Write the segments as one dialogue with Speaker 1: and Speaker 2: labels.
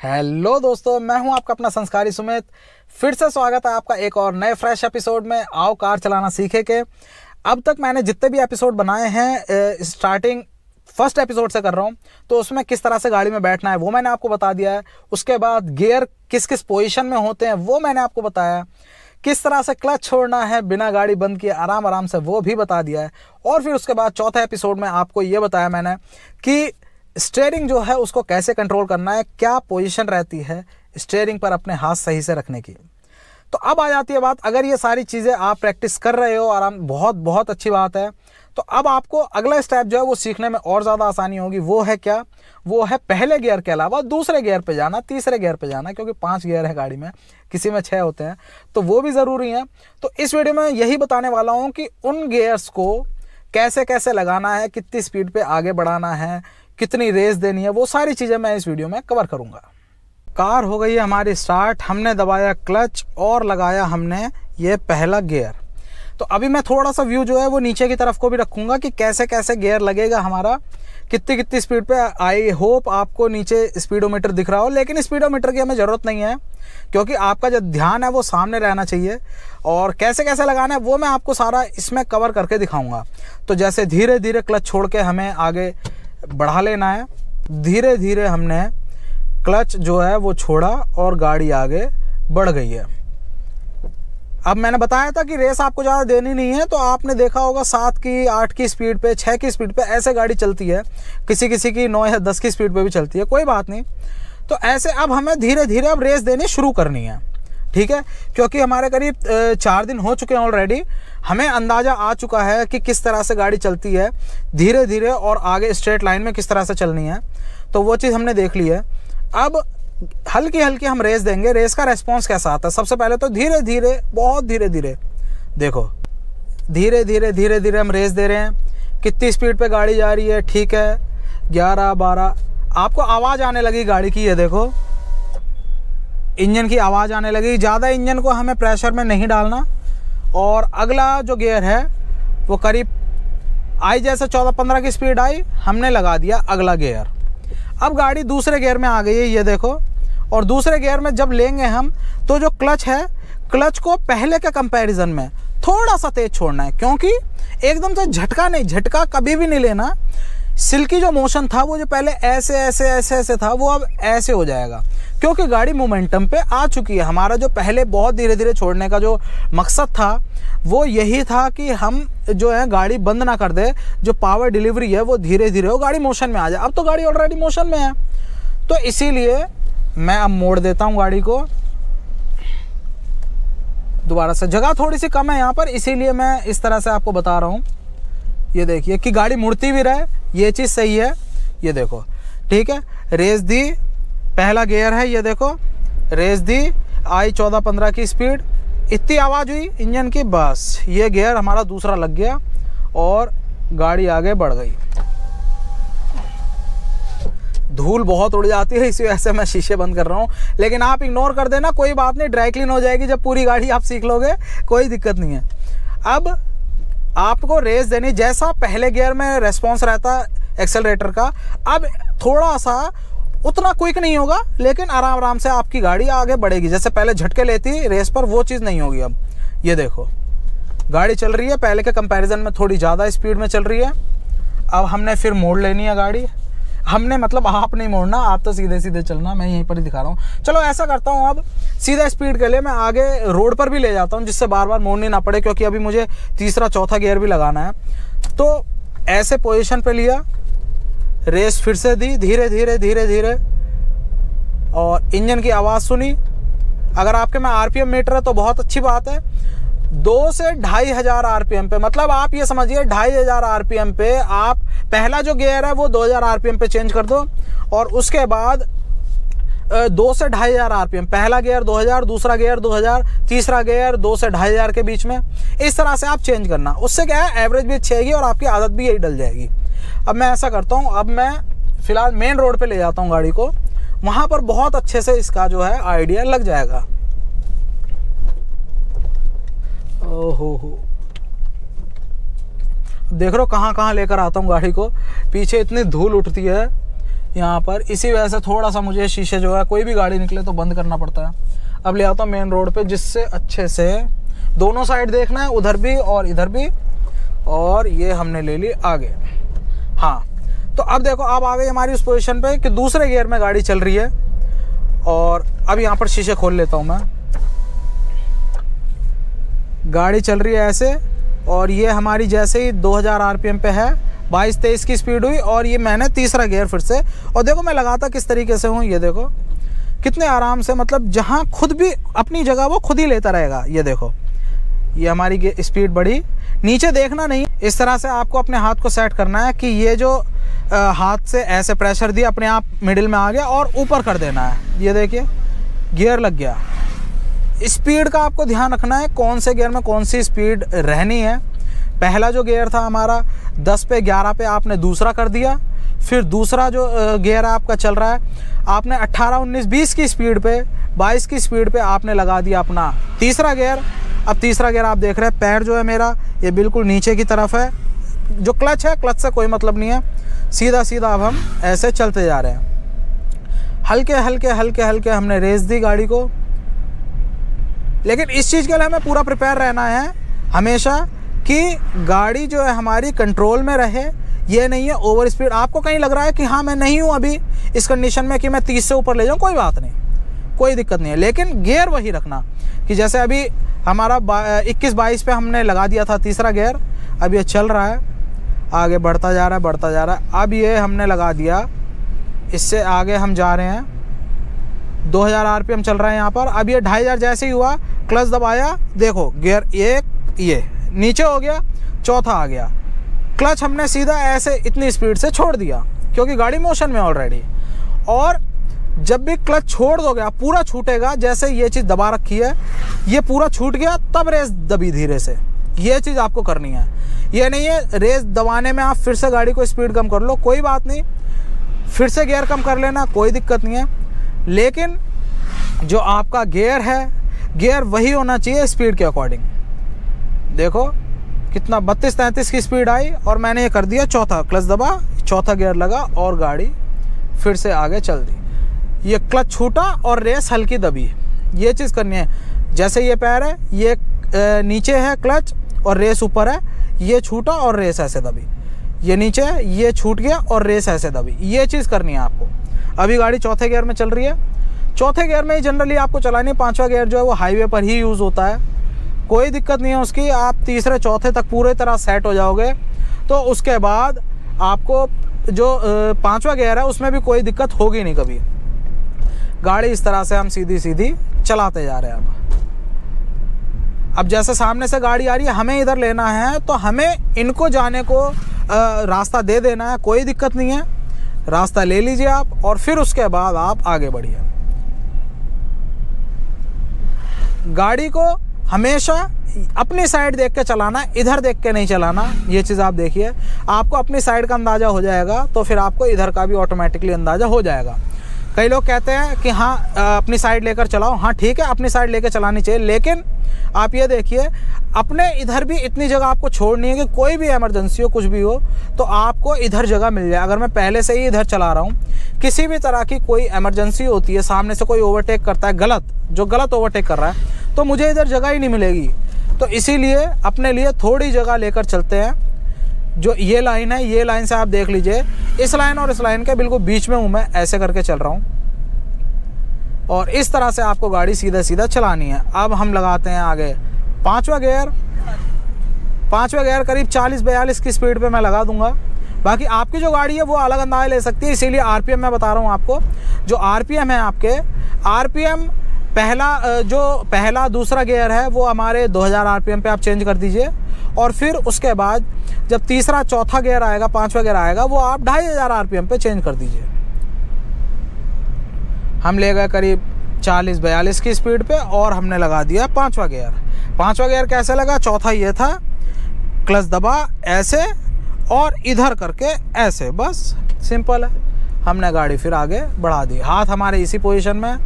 Speaker 1: Hello दोस्तों, मैं हूँ आपका अपना संस्कारी सुमित। फिर से स्वागत है आपका एक और नए फ्रेश एपिसोड में, आओ कार चलाना सीखे के। अब तक मैंने जितने भी एपिसोड बनाए हैं स्टार्टिंग फ़र्स्ट एपिसोड से कर रहा हूँ तो उसमें किस तरह से गाड़ी में बैठना है वो मैंने आपको बता दिया है। उसके बाद गियर किस किस पोजिशन में होते हैं वो मैंने आपको बताया किस तरह से क्लच छोड़ना है बिना गाड़ी बंद किए आराम आराम से वो भी बता दिया है। और फिर उसके बाद चौथे एपिसोड में आपको ये बताया मैंने कि स्टेयरिंग जो है, उसको कैसे कंट्रोल करना है, क्या पोजीशन रहती है, स्टेयरिंग पर अपने हाथ सही से रखने की। तो अब आ जाती है बात, अगर ये सारी चीज़ें आप प्रैक्टिस कर रहे हो, आराम, बहुत बहुत अच्छी बात है। तो अब आपको अगला स्टेप जो है, वो सीखने में और ज़्यादा आसानी होगी। वो है क्या? वो है पहले गियर के अलावा दूसरे गियर पे जाना, तीसरे गियर पे जाना, क्योंकि पाँच गियर है गाड़ी में, किसी में छः होते हैं तो वो भी ज़रूरी हैं। तो इस वीडियो में यही बताने वाला हूँ कि उन गियर्स को कैसे कैसे लगाना है, कितनी स्पीड पर आगे बढ़ाना है कितनी रेस देनी है, वो सारी चीज़ें मैं इस वीडियो में कवर करूँगा। कार हो गई है हमारी स्टार्ट हमने दबाया क्लच और लगाया हमने ये पहला गियर तो अभी मैं थोड़ा सा व्यू जो है वो नीचे की तरफ़ को भी रखूँगा कि कैसे कैसे गियर लगेगा हमारा कितनी कितनी स्पीड पे आई होप आपको नीचे स्पीडोमीटर दिख रहा हो, लेकिन स्पीडोमीटर की हमें ज़रूरत नहीं है, क्योंकि आपका जो ध्यान है वो सामने रहना चाहिए, और कैसे कैसे लगाना है वो मैं आपको सारा इसमें कवर करके दिखाऊँगा। तो जैसे धीरे धीरे क्लच छोड़ के हमें आगे बढ़ा लेना है। धीरे धीरे हमने क्लच जो है वो छोड़ा और गाड़ी आगे बढ़ गई है। अब मैंने बताया था कि रेस आपको ज़्यादा देनी नहीं है तो आपने देखा होगा सात की, आठ की स्पीड पे छः की स्पीड पे ऐसे गाड़ी चलती है। किसी किसी की नौ या दस की स्पीड पे भी चलती है, कोई बात नहीं। तो ऐसे अब हमें धीरे धीरे अब रेस देनी शुरू करनी है। ठीक है? क्योंकि हमारे करीब चार दिन हो चुके हैं ऑलरेडी हमें अंदाज़ा आ चुका है कि किस तरह से गाड़ी चलती है। धीरे धीरे और आगे स्ट्रेट लाइन में किस तरह से चलनी है। तो वो चीज़ हमने देख ली है। अब हल्की हल्की हम रेस देंगे। रेस का रेस्पॉन्स कैसा आता है? सबसे पहले तो धीरे धीरे बहुत धीरे धीरे देखो धीरे धीरे धीरे धीरे हम रेस दे रहे हैं। कितनी स्पीड पे गाड़ी जा रही है? ठीक है। ग्यारह, बारह। आपको आवाज़ आने लगी गाड़ी की, ये देखो। इंजन की आवाज़ आने लगी। ज़्यादा इंजन को हमें प्रेशर में नहीं डालना। और अगला जो गियर है, वो करीब आई जैसे चौदह पंद्रह की स्पीड आई, हमने लगा दिया अगला गियर। अब गाड़ी दूसरे गियर में आ गई है, ये देखो। और दूसरे गियर में जब लेंगे हम तो जो क्लच है, क्लच को पहले के कंपैरिजन में थोड़ा सा तेज छोड़ना है, क्योंकि एकदम से झटका नहीं, झटका कभी भी नहीं लेना। सिल्की जो मोशन था, वो जो पहले ऐसे ऐसे ऐसे ऐसे था, वो अब ऐसे हो जाएगा। क्योंकि गाड़ी मोमेंटम पे आ चुकी है। हमारा जो पहले बहुत धीरे धीरे छोड़ने का जो मकसद था, वो यही था कि हम जो है गाड़ी बंद ना कर दे, जो पावर डिलीवरी है, वो धीरे धीरे वो गाड़ी मोशन में आ जाए। अब तो गाड़ी ऑलरेडी मोशन में है। तो इसीलिए मैं अब मोड़ देता हूँ गाड़ी को। दोबारा से जगह थोड़ी सी कम है यहाँ पर, इसीलिए मैं इस तरह से आपको बता रहा हूँ। ये देखिए कि गाड़ी मुड़ती भी रहे, ये चीज़ सही है। ये देखो, ठीक है? रेस दी पहला गियर है, ये देखो, रेस दी, आई चौदह पंद्रह की स्पीड, इतनी आवाज़ हुई, इंजन की, बस, ये गियर हमारा दूसरा लग गया, और गाड़ी आगे बढ़ गई। धूल बहुत उड़ जाती है, इसी वजह से मैं शीशे बंद कर रहा हूँ, लेकिन आप इग्नोर कर देना, कोई बात नहीं ड्राई क्लीन हो जाएगी, जब पूरी गाड़ी आप सीख लोगे, कोई दिक्कत नहीं है। अब आपको रेस देनी, जैसा पहले गियर में रेस्पॉन्स रहता एक्सेलरेटर का, अब थोड़ा सा उतना क्विक नहीं होगा, लेकिन आराम आराम से आपकी गाड़ी आगे बढ़ेगी। जैसे पहले झटके लेती, रेस पर वो चीज़ नहीं होगी अब। ये देखो, गाड़ी चल रही है, पहले के कंपैरिजन में थोड़ी ज़्यादा स्पीड में चल रही है। अब हमने फिर मोड़ लेनी है गाड़ी। हमने मतलब आप नहीं मोड़ना, आप तो सीधे सीधे चलना, मैं यहीं पर ही दिखा रहा हूँ। चलो, ऐसा करता हूँ अब, सीधा स्पीड के लिए मैं आगे रोड पर भी ले जाता हूँ, जिससे बार बार मोड़नी ना पड़े, क्योंकि अभी मुझे तीसरा, चौथा गियर भी लगाना है। तो ऐसे पोजिशन पर लिया रेस फिर से दी, धीरे धीरे धीरे धीरे। और इंजन की आवाज़ सुनी। अगर आपके में आरपीएम मीटर है तो बहुत अच्छी बात है। दो से ढाई हज़ार आरपीएम पे मतलब आप ये समझिए ढाई हज़ार आरपीएम पे आप पहला जो गियर है वो दो हज़ार आरपीएम पे चेंज कर दो। और उसके बाद दो से ढाई हज़ार आरपीएम, पहला गियर दो हज़ार, दूसरा गियर दो हज़ार, तीसरा गियर दो से ढाई हज़ार के बीच में। इस तरह से आप चेंज करना। उससे क्या है, एवरेज भी अच्छी आएगी और आपकी आदत भी यही डल जाएगी। अब मैं ऐसा करता हूँ, अब मैं फ़िलहाल मेन रोड पे ले जाता हूँ गाड़ी को। वहाँ पर बहुत अच्छे से इसका जो है आइडिया लग जाएगा। ओहो हो। देख रहे हो कहाँ कहाँ लेकर आता हूँ गाड़ी को। पीछे इतनी धूल उठती है यहाँ पर। इसी वजह से थोड़ा सा मुझे शीशे जो है, कोई भी गाड़ी निकले तो बंद करना पड़ता है। अब ले आता हूँ मेन रोड पे, जिससे अच्छे से दोनों साइड देखना है, उधर भी और इधर भी। और ये हमने ले ली आगे। हाँ। तो अब देखो अब आ गई हमारी उस पोजीशन पे कि दूसरे गियर में गाड़ी चल रही है और अब यहाँ पर शीशे खोल लेता हूँ मैं। गाड़ी चल रही है ऐसे और ये हमारी जैसे ही 2000 आरपीएम पे है, बाईस तेईस की स्पीड हुई और ये मैंने तीसरा गियर फिर से। और देखो, मैं लगाता किस तरीके से हूँ, ये देखो। कितने आराम से मतलब जहाँ खुद भी अपनी जगह वो खुद ही लेता रहेगा, ये देखो। ये हमारी स्पीड बढ़ी। नीचे देखना नहीं इस तरह से आपको अपने हाथ को सेट करना है कि ये जो हाथ से ऐसे प्रेशर दिया, अपने आप मिडिल में आ गया और ऊपर कर देना है। ये देखिए गियर लग गया। स्पीड का आपको ध्यान रखना है, कौन से गियर में कौन सी स्पीड रहनी है। पहला जो गियर था हमारा 10 पे 11 पे आपने दूसरा कर दिया। फिर दूसरा जो गियर आपका चल रहा है, आपने 18 19 20 की स्पीड पे 22 की स्पीड पे आपने लगा दिया अपना तीसरा गियर अब तीसरा गियर आप देख रहे हैं, पैर जो है मेरा, ये बिल्कुल नीचे की तरफ़ है। जो क्लच है, क्लच से कोई मतलब नहीं है। सीधा सीधा अब हम ऐसे चलते जा रहे हैं। हल्के हल्के हल्के हल्के हमने रेस दी गाड़ी को। लेकिन इस चीज़ के लिए हमें पूरा प्रिपेयर रहना है हमेशा कि गाड़ी जो है हमारी कंट्रोल में रहे। ये नहीं है ओवर स्पीड। आपको कहीं लग रहा है कि हाँ मैं नहीं हूँ अभी इस कंडीशन में कि मैं तीस से ऊपर ले जाऊँ, कोई बात नहीं। कोई दिक्कत नहीं है। लेकिन गियर वही रखना कि जैसे अभी हमारा इक्कीस बाईस पे हमने लगा दिया था तीसरा गियर अब ये चल रहा है। आगे बढ़ता जा रहा है, बढ़ता जा रहा है। अब ये हमने लगा दिया। इससे आगे हम जा रहे हैं। 2000 आरपीएम चल रहा है यहाँ पर। अब ये ढाई हज़ार जैसे ही हुआ क्लच दबाया। देखो गियर एक, ये, नीचे हो गया, चौथा आ गया। क्लच हमने सीधा ऐसे इतनी स्पीड से छोड़ दिया, क्योंकि गाड़ी मोशन में ऑलरेडी और जब भी क्लच छोड़ दोगे, आप पूरा छूटेगा, जैसे ये चीज़ दबा रखी है, ये पूरा छूट गया, तब रेस दबी धीरे से। ये चीज़ आपको करनी है। ये नहीं है, रेस दबाने में आप फिर से गाड़ी को स्पीड कम कर लो, कोई बात नहीं। फिर से गियर कम कर लेना, कोई दिक्कत नहीं है। लेकिन जो आपका गियर है, गियर वही होना चाहिए स्पीड के अकॉर्डिंग। देखो, कितना बत्तीस तैंतीस की स्पीड आई और मैंने ये कर दिया, चौथा क्लच दबा, चौथा गियर लगा और गाड़ी फिर से आगे चल दी। ये क्लच छूटा और रेस हल्की दबी। ये चीज़ करनी है। जैसे ये पैर है, ये नीचे है क्लच और रेस ऊपर है। ये छूटा और रेस ऐसे दबी। ये नीचे है, ये छूट गया और रेस ऐसे दबी। ये चीज़ करनी है आपको। अभी गाड़ी चौथे गियर में चल रही है। चौथे गियर में ही जनरली आपको चलानी है। पाँचवा गियर जो है वो हाईवे पर ही यूज़ होता है। कोई दिक्कत नहीं है उसकी। आप तीसरे, चौथे तक पूरे तरह सेट हो जाओगे। तो उसके बाद आपको जो पाँचवा गियर है, उसमें भी कोई दिक्कत होगी नहीं कभी। गाड़ी इस तरह से हम सीधी सीधी चलाते जा रहे हैं अब। अब जैसे सामने से गाड़ी आ रही है, हमें इधर लेना है तो हमें इनको जाने को रास्ता दे देना है, कोई दिक्कत नहीं है। रास्ता ले लीजिए आप, और फिर उसके बाद आप आगे बढ़िए। गाड़ी को हमेशा अपनी साइड देख के चलाना, इधर देख के नहीं चलाना, ये चीज़ आप देखिए। आपको अपनी साइड का अंदाज़ा हो जाएगा तो फिर आपको इधर का भी ऑटोमेटिकली अंदाज़ा हो जाएगा। कई लोग कहते हैं कि हाँ अपनी साइड लेकर चलाओ। हाँ ठीक है, अपनी साइड लेकर चलानी चाहिए, लेकिन आप ये देखिए, अपने इधर भी इतनी जगह आपको छोड़नी है कि कोई भी इमरजेंसी हो, कुछ भी हो तो आपको इधर जगह मिल जाए। अगर मैं पहले से ही इधर चला रहा हूँ, किसी भी तरह की कोई इमरजेंसी होती है, सामने से कोई ओवरटेक करता है, गलत, जो गलत ओवरटेक कर रहा है तो मुझे इधर जगह ही नहीं मिलेगी। तो इसीलिए अपने लिए थोड़ी जगह लेकर चलते हैं। जो ये लाइन है, ये लाइन से आप देख लीजिए। इस लाइन और इस लाइन के बिल्कुल बीच में हूँ मैं, ऐसे करके चल रहा हूँ। और इस तरह से आपको गाड़ी सीधा सीधा चलानी है। अब हम लगाते हैं आगे। पाँचवा गेयर पाँचवा गेयर करीब 40-42 की स्पीड पे मैं लगा दूँगा। बाकी आपकी जो गाड़ी है, वो अलग अंदाज ले सकती है। इसीलिए आर आरपीएम मैं बता रहा हूँ आपको। जो आरपीएम है आपके आरपीएम पहला जो पहला दूसरा गेयर है, वो हमारे 2000 आरपीएम पे आप चेंज कर दीजिए। और फिर उसके बाद जब तीसरा चौथा गेयर आएगा, पांचवा गेयर आएगा, वो आप ढाई हज़ार आर पे चेंज कर दीजिए। हम ले गए करीब चालीस, बयालीस की स्पीड पे और हमने लगा दिया पांचवा गेयर। पांचवा गेयर कैसे लगा? चौथा ये था, क्लच दबा, ऐसे और इधर करके ऐसे, बस सिंपल है। हमने गाड़ी फिर आगे बढ़ा दी। हाथ हमारे इसी पोजीशन में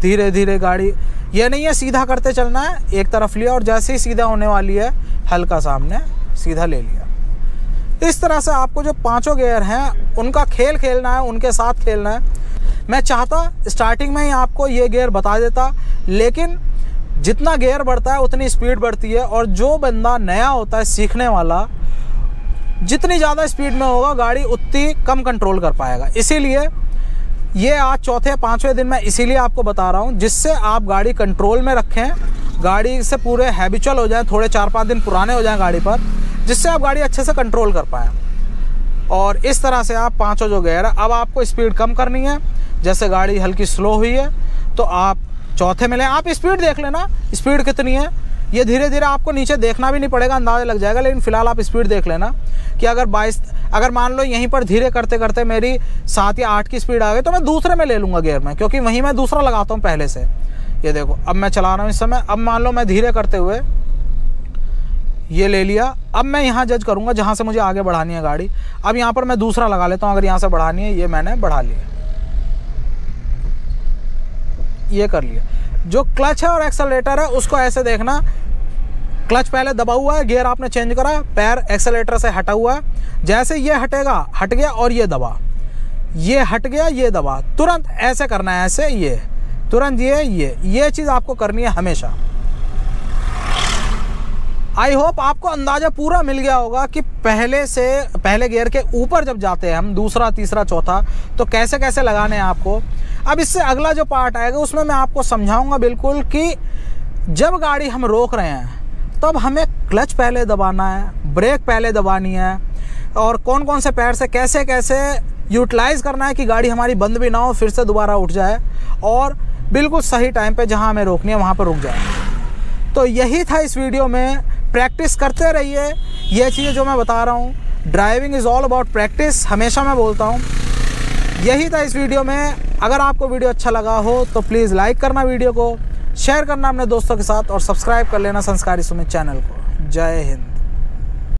Speaker 1: धीरे धीरे गाड़ी, ये नहीं है सीधा करते चलना है, एक तरफ़ लिया और जैसे ही सीधा होने वाली है हल्का सा हमने सीधा ले लिया। इस तरह से आपको जो पाँचों गियर हैं, उनका खेल खेलना है, उनके साथ खेलना है। मैं चाहता स्टार्टिंग में ही आपको ये गियर बता देता, लेकिन जितना गियर बढ़ता है, उतनी स्पीड बढ़ती है और जो बंदा नया होता है, सीखने वाला, जितनी ज़्यादा स्पीड में होगा, गाड़ी उतनी कम कंट्रोल कर पाएगा। इसीलिए ये आज चौथे, पाँचवें दिन मैं इसीलिए आपको बता रहा हूँ, जिससे आप गाड़ी कंट्रोल में रखें गाड़ी से पूरे हैबिचुअल हो जाएँ, थोड़े चार पाँच दिन पुराने हो जाएँ गाड़ी पर, जिससे आप गाड़ी अच्छे से कंट्रोल कर पाएँ। और इस तरह से आप पाँचों जो गेयर अब आपको स्पीड कम करनी है। जैसे गाड़ी हल्की स्लो हुई है तो आप चौथे में लें। आप स्पीड देख लेना स्पीड कितनी है। ये धीरे धीरे आपको नीचे देखना भी नहीं पड़ेगा, अंदाज़ा लग जाएगा, लेकिन फ़िलहाल आप स्पीड देख लेना कि अगर बाईस, अगर मान लो यहीं पर धीरे करते करते मेरी सात या आठ की स्पीड आ गई तो मैं दूसरे में ले लूँगा गेयर में, क्योंकि वहीं मैं दूसरा लगाता हूँ पहले से। ये देखो, अब मैं चला रहा हूँ इस समय। अब मान लो मैं धीरे करते हुए ये ले लिया। अब मैं यहाँ जज करूँगा जहाँ से मुझे आगे बढ़ानी है गाड़ी। अब यहाँ पर मैं दूसरा लगा लेता हूँ, अगर यहाँ से बढ़ानी है, ये मैंने बढ़ा लिया। ये कर लिया। जो क्लच है और एक्सलेटर है, उसको ऐसे देखना। क्लच पहले दबा हुआ है, गियर आपने चेंज करा, पैर एक्सेलेटर से हटा हुआ है। जैसे ये हटेगा, हट गया और ये दबा। ये हट गया, ये दबा। तुरंत ऐसे करना है, ऐसे ये। तुरंत ये ये ये चीज़ आपको करनी है हमेशा। आई होप आपको अंदाज़ा पूरा मिल गया होगा कि पहले से, पहले गियर के ऊपर जब जाते हैं हम, दूसरा, तीसरा, चौथा तो कैसे कैसे लगाने हैं आपको? अब इससे अगला जो पार्ट आएगा, उसमें मैं आपको समझाऊँगा बिल्कुल कि जब गाड़ी हम रोक रहे हैं, तब हमें क्लच पहले दबाना है, ब्रेक पहले दबानी है, और कौन कौन से पैर से कैसे कैसे यूटिलाइज़ करना है कि गाड़ी हमारी बंद भी ना हो, फिर से दोबारा उठ जाए, और बिल्कुल सही टाइम पे जहाँ हमें रोकनी है, वहाँ पर रुक जाए। तो यही था इस वीडियो में। प्रैक्टिस करते रहिए। यह चीज़ें जो मैं बता रहा हूँ driving is all about practice हमेशा मैं बोलता हूँ। यही था इस वीडियो में। अगर आपको वीडियो अच्छा लगा हो तो प्लीज़ लाइक करना वीडियो को शेयर करना अपने दोस्तों के साथ, और सब्सक्राइब कर लेना संस्कारी सुमित चैनल को। जय हिंद।